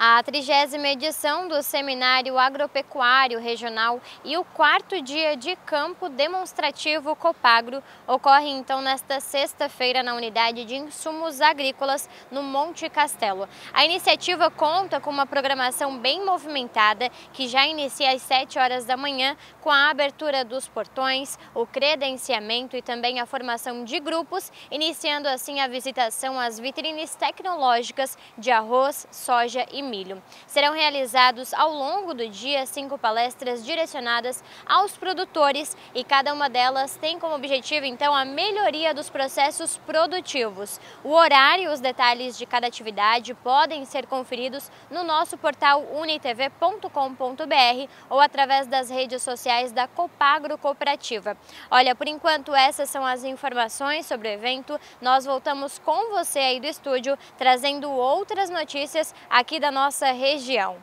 A trigésima edição do Seminário Agropecuário Regional e o quarto dia de campo demonstrativo Copagro ocorre então nesta sexta-feira na unidade de insumos agrícolas no Monte Castelo. A iniciativa conta com uma programação bem movimentada que já inicia às 7 horas da manhã com a abertura dos portões, o credenciamento e também a formação de grupos, iniciando assim a visitação às vitrines tecnológicas de arroz, soja e milho. Serão realizados ao longo do dia cinco palestras direcionadas aos produtores e cada uma delas tem como objetivo então a melhoria dos processos produtivos. O horário e os detalhes de cada atividade podem ser conferidos no nosso portal unitv.com.br ou através das redes sociais da Copagro Cooperativa. Olha, por enquanto essas são as informações sobre o evento. Nós voltamos com você aí do estúdio trazendo outras notícias aqui da nossa região.